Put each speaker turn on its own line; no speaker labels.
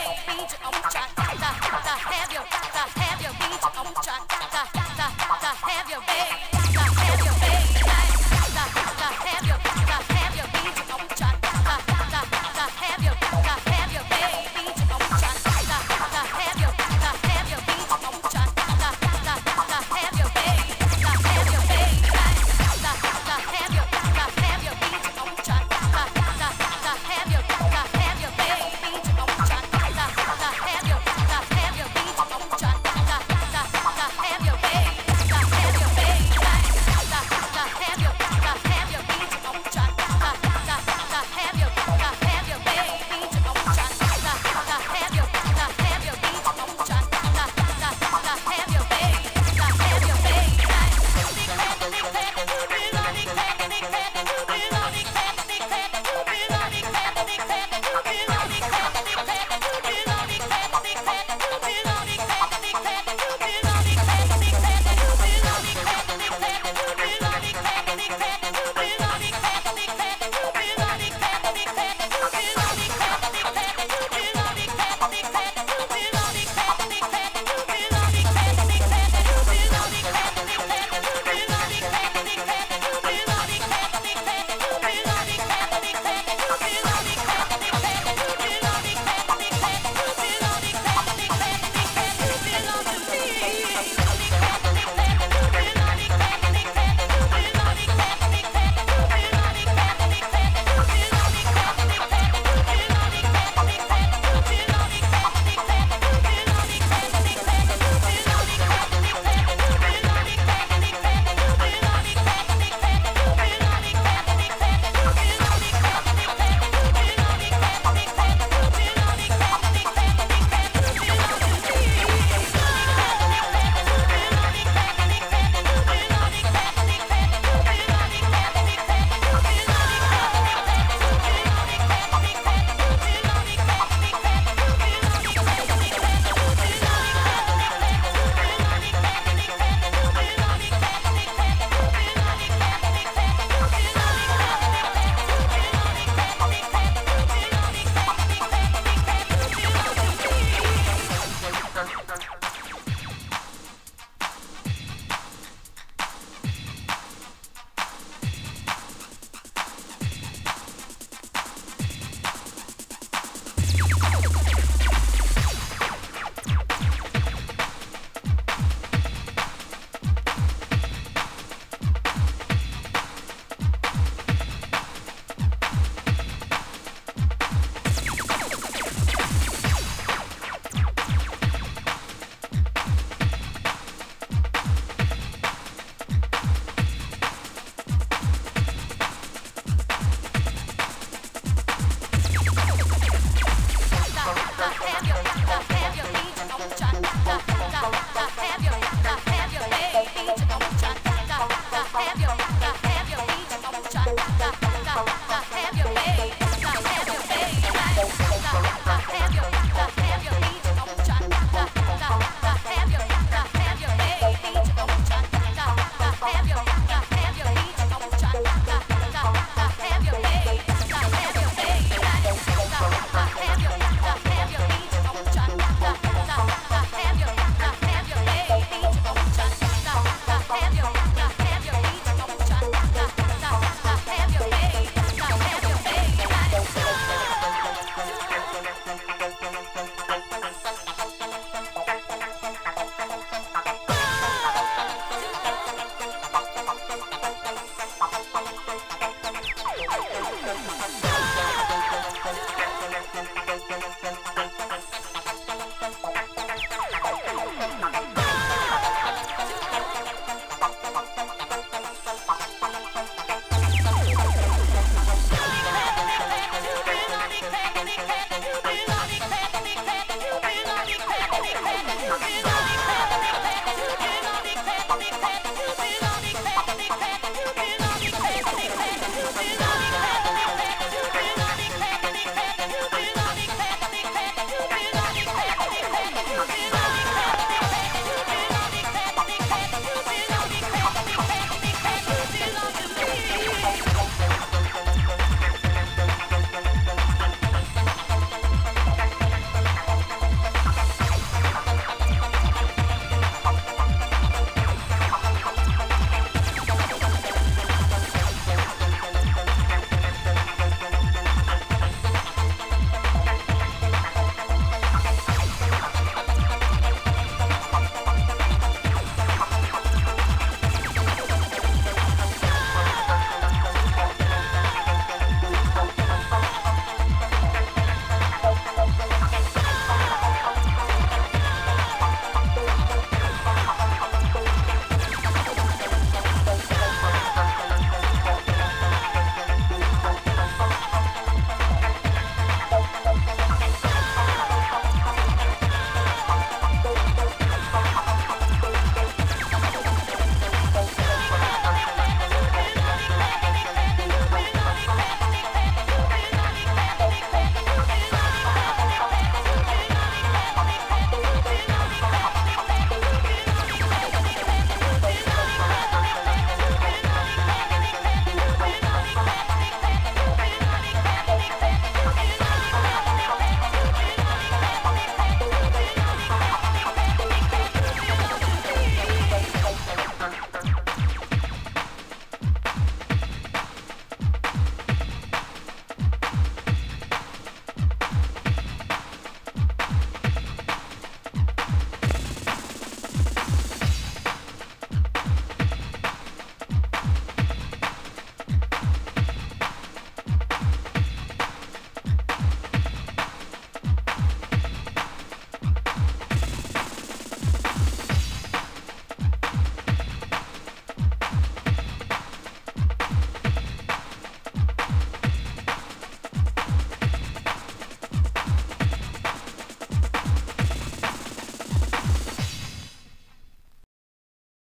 I'm Hey.